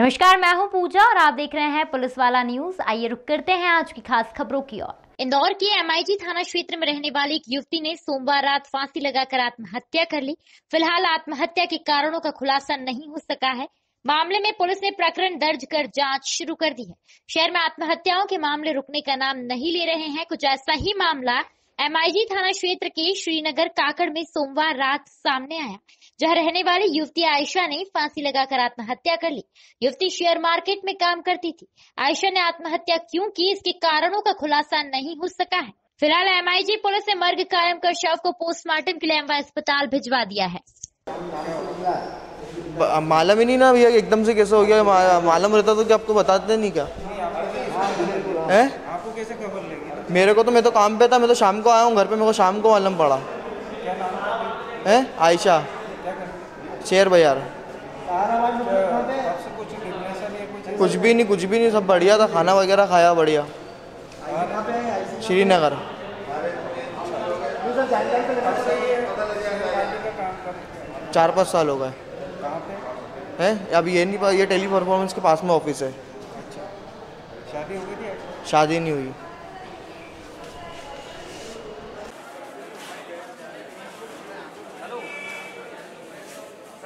नमस्कार, मैं हूँ पूजा और आप देख रहे हैं पुलिस वाला न्यूज़। आइए रुक करते हैं आज की खास खबरों की ओर। इंदौर के एमआईजी थाना क्षेत्र में रहने वाली एक युवती ने सोमवार रात फांसी लगाकर आत्महत्या कर ली। फ़िलहाल आत्महत्या के कारणों का खुलासा नहीं हो सका है। मामले में पुलिस ने प्रकरण दर्ज कर जाँच शुरू कर दी है। शहर में आत्महत्याओं के मामले रुकने का नाम नहीं ले रहे हैं। कुछ ऐसा ही मामला एमआईजी थाना क्षेत्र के श्रीनगर काकड़ में सोमवार रात सामने आया जहाँ रहने वाली युवती आयशा ने फांसी लगाकर आत्महत्या कर ली। युवती शेयर मार्केट में काम करती थी। आयशा ने आत्महत्या क्यों की इसके कारणों का खुलासा नहीं हो सका है। फ़िलहाल एमआईजी पुलिस ने मर्ग कायम कर शव को पोस्टमार्टम के लिए एमवा अस्पताल भिजवा दिया है। मालूम ही नहीं ना भैया एकदम से कैसे हो गया? मालूम रहता तो क्या आपको बताते नहीं क्या? है? आपको कैसे खबर मेरे को तो मैं तो काम पे था मैं तो शाम को आया हूँ घर पे मेरे को शाम को मालूम पड़ा। है? आयशा। शेर बाज़ार। कुछ भी नहीं कुछ भी नहीं सब बढ़िया था खाना वगैरह खाया बढ़िया। श्रीनगर। चार पाँच साल हो गए। हैं? अब ये नहीं ये टेली परफॉर्मेंस के पास में ऑफ़िस है। शादी थी? शादी नहीं हुई।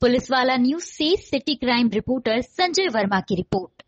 पुलिस वाला न्यूज़ से city crime reporter Sanjay Verma की रिपोर्ट।